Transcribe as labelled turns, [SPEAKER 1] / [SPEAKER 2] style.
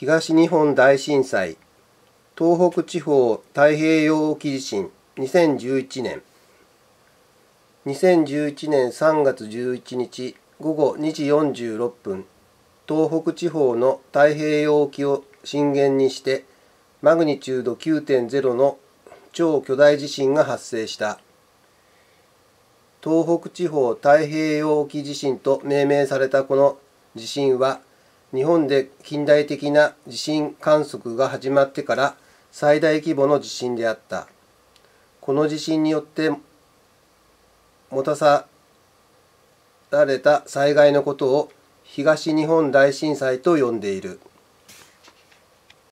[SPEAKER 1] 東日本大震災東北地方太平洋沖地震2011年。2011年3月11日午後2時46分東北地方の太平洋沖を震源にしてマグニチュード9.0の超巨大地震が発生した。東北地方太平洋沖地震と命名されたこの地震は日本で近代的な地震観測が始まってから最大規模の地震であった。この地震によって持たさられた災害のことを東日本大震災と呼んでいる。